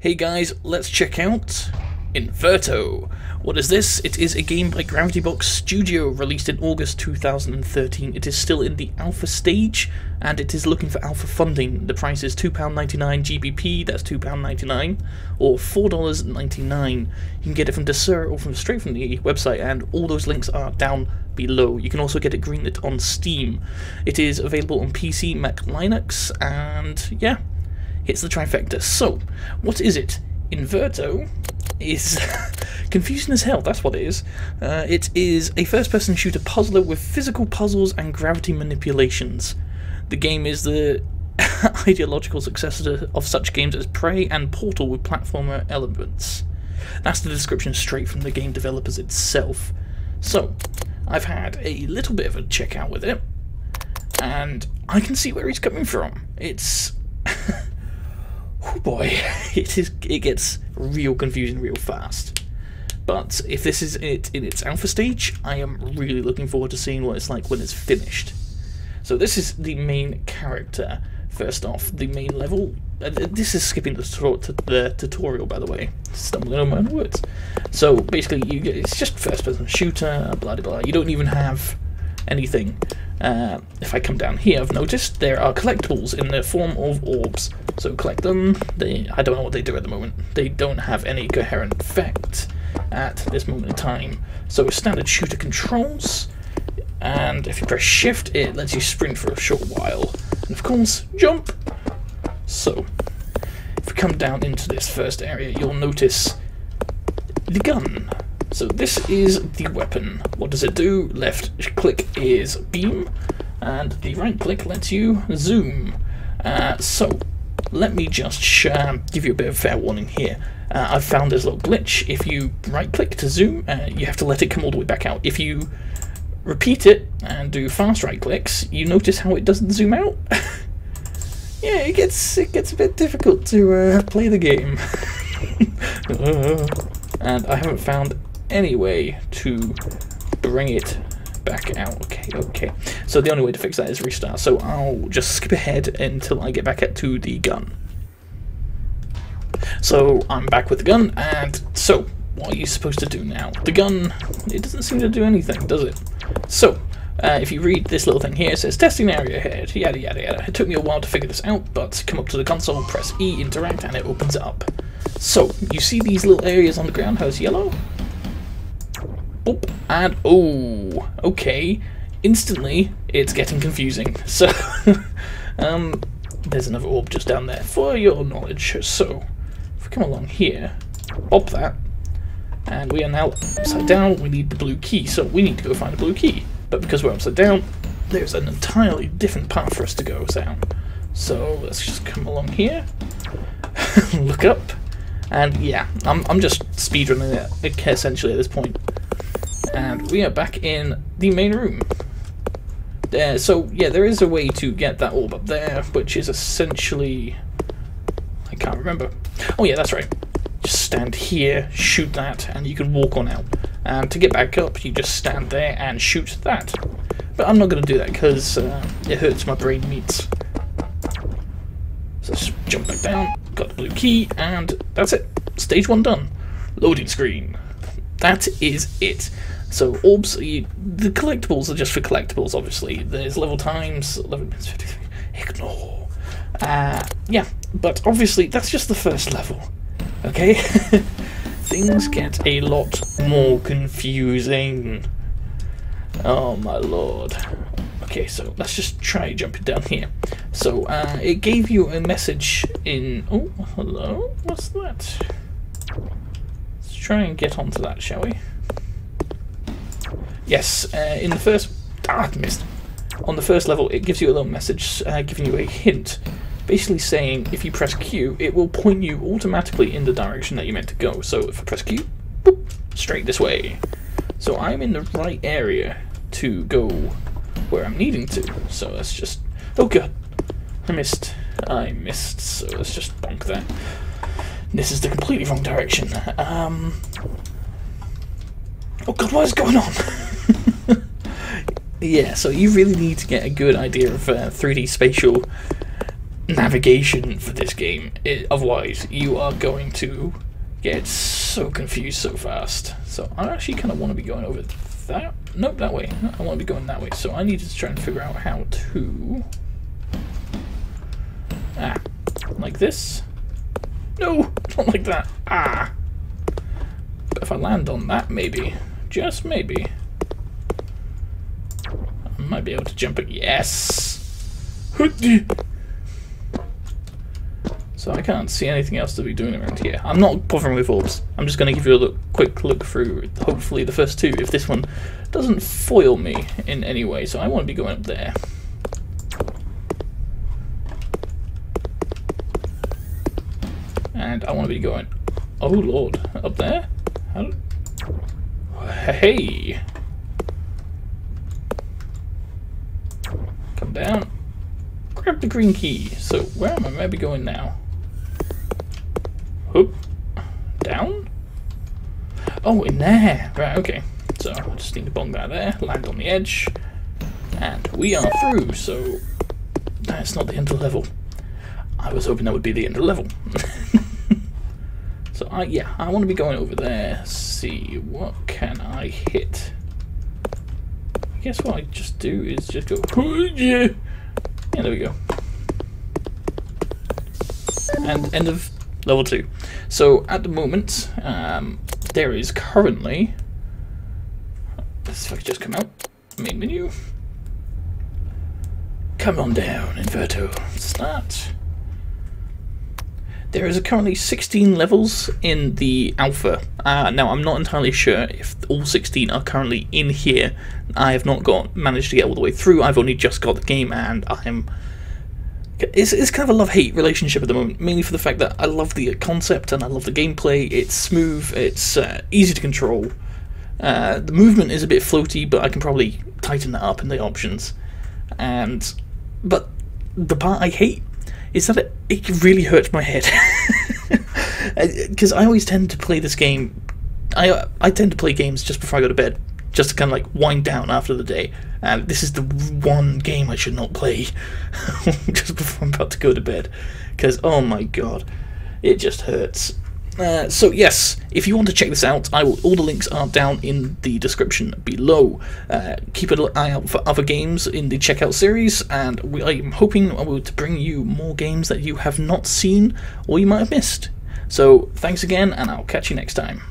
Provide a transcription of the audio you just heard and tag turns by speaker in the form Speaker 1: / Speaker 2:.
Speaker 1: Hey guys, let's check out Inverto. What is this? It is a game by Gravity Box Studio released in August 2013. It is still in the alpha stage and it is looking for alpha funding. The price is £2.99 GBP, that's £2.99, or $4.99. You can get it from Desura or from straight from the website and all those links are down below. You can also get it greenlit on Steam. It is available on PC, Mac, Linux, and yeah, it's the trifecta. So, what is it? Inverto is confusing as hell, that's what it is. Uh, it is a first person shooter puzzler with physical puzzles and gravity manipulations. The game is the ideological successor of such games as Prey and Portal with platformer elements. That's the description straight from the game developers itself. So, I've had a little bit of a check out with it, and I can see where he's coming from. It's boy, it is it gets real confusing real fast. But if this is it in its alpha stage, I am really looking forward to seeing what it's like when it's finished. So this is the main character. First off, the main level. This is skipping the, the tutorial, by the way. Stumbling on my own words. So basically, you get, it's just first-person shooter. Blah blah blah. You don't even have anything. Uh, if I come down here, I've noticed there are collectibles in the form of orbs. So collect them. They, I don't know what they do at the moment. They don't have any coherent effect at this moment in time. So standard shooter controls, and if you press shift, it lets you sprint for a short while. And of course, jump! So, if we come down into this first area, you'll notice the gun. So this is the weapon. What does it do? Left click is beam, and the right click lets you zoom. Uh, so let me just uh, give you a bit of fair warning here. Uh, I've found this little glitch. If you right click to zoom, uh, you have to let it come all the way back out. If you repeat it and do fast right clicks, you notice how it doesn't zoom out. yeah, it gets it gets a bit difficult to uh, play the game. and I haven't found any way to bring it back out. Okay, okay. So the only way to fix that is restart. So I'll just skip ahead until I get back to the gun. So I'm back with the gun, and so what are you supposed to do now? The gun, it doesn't seem to do anything, does it? So, uh, if you read this little thing here, it says testing area ahead, yada yada yada. It took me a while to figure this out, but come up to the console, press E, interact, and it opens up. So, you see these little areas on the ground, how's yellow? Boop, and oh, okay. Instantly, it's getting confusing. So, um, there's another orb just down there for your knowledge. So, if we come along here, pop that, and we are now upside down, we need the blue key, so we need to go find the blue key. But because we're upside down, there's an entirely different path for us to go down. So let's just come along here, look up, and yeah, I'm, I'm just speedrunning it essentially at this point. And we are back in the main room. There, so yeah, there is a way to get that orb up there, which is essentially... I can't remember. Oh yeah, that's right just stand here, shoot that, and you can walk on out. And to get back up, you just stand there and shoot that. But I'm not going to do that because uh, it hurts my brain meats. So let's jump back down, got the blue key, and that's it. Stage 1 done. Loading screen. That is it. So orbs, you, the collectibles are just for collectibles, obviously. There's level times, 11 minutes 53. Ignore. Uh, yeah, but obviously that's just the first level. Okay? Things get a lot more confusing. Oh my lord. Okay, so let's just try jumping down here. So, uh, it gave you a message in... Oh, hello? What's that? Let's try and get onto that, shall we? Yes, uh, in the first... Ah, I missed. On the first level, it gives you a little message uh, giving you a hint basically saying if you press Q, it will point you automatically in the direction that you meant to go. So if I press Q, boop, straight this way. So I'm in the right area to go where I'm needing to. So let's just, oh god, I missed, I missed, so let's just bonk that. This is the completely wrong direction. Um, oh god, what is going on? yeah, so you really need to get a good idea of uh, 3D spatial navigation for this game. It, otherwise, you are going to get so confused so fast. So I actually kind of want to be going over that. Nope, that way. I want to be going that way. So I need to try and figure out how to. Ah, like this. No, not like that. Ah. But if I land on that, maybe, just maybe, might be able to jump it. Yes. So I can't see anything else to be doing around here. I'm not bothering with orbs. I'm just going to give you a look, quick look through, hopefully the first two, if this one doesn't foil me in any way. So I want to be going up there. And I want to be going, oh lord, up there? Hey! Come down. Grab the green key. So where am I maybe going now? Hoop. Down? Oh, in there. Right, okay. So I just need to bong that there, land on the edge, and we are through, so that's not the end of the level. I was hoping that would be the end of the level. so I yeah, I want to be going over there, see what can I hit. I guess what I just do is just go yeah. There we go. And end of level 2. So at the moment, um, there is currently... I could just come out. Main menu. Come on down, Inverto. Start. There is currently 16 levels in the alpha. Uh, now, I'm not entirely sure if all 16 are currently in here. I have not got managed to get all the way through. I've only just got the game, and I'm. It's, it's kind of a love-hate relationship at the moment, mainly for the fact that I love the concept and I love the gameplay. It's smooth, it's uh, easy to control. Uh, the movement is a bit floaty, but I can probably tighten that up in the options. And but the part I hate is that it, it really hurts my head uh, because I always tend to play this game. I I tend to play games just before I go to bed, just to kind of like wind down after the day. And this is the one game I should not play just before I'm about to go to bed, because oh my god, it just hurts. Uh, so yes, if you want to check this out, I will, all the links are down in the description below. Uh, keep an eye out for other games in the checkout series, and we, I'm hoping to bring you more games that you have not seen or you might have missed. So thanks again, and I'll catch you next time.